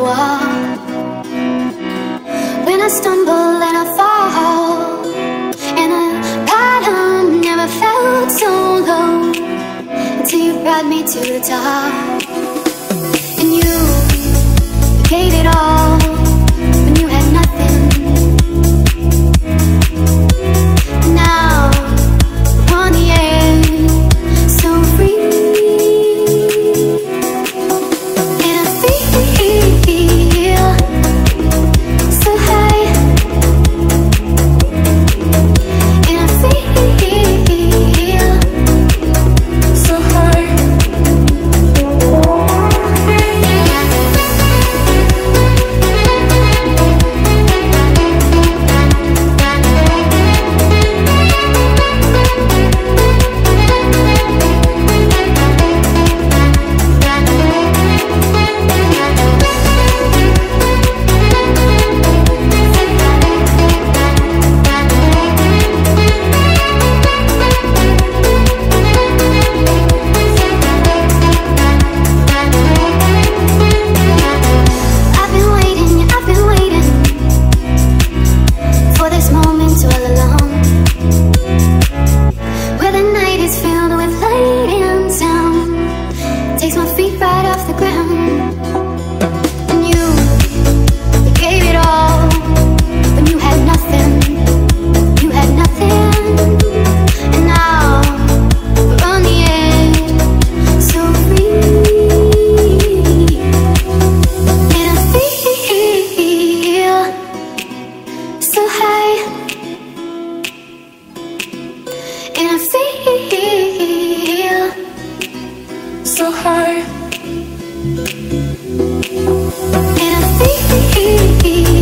would When I stumble and I fall And a bottom never felt so low Until you brought me to the top. so high. And I see.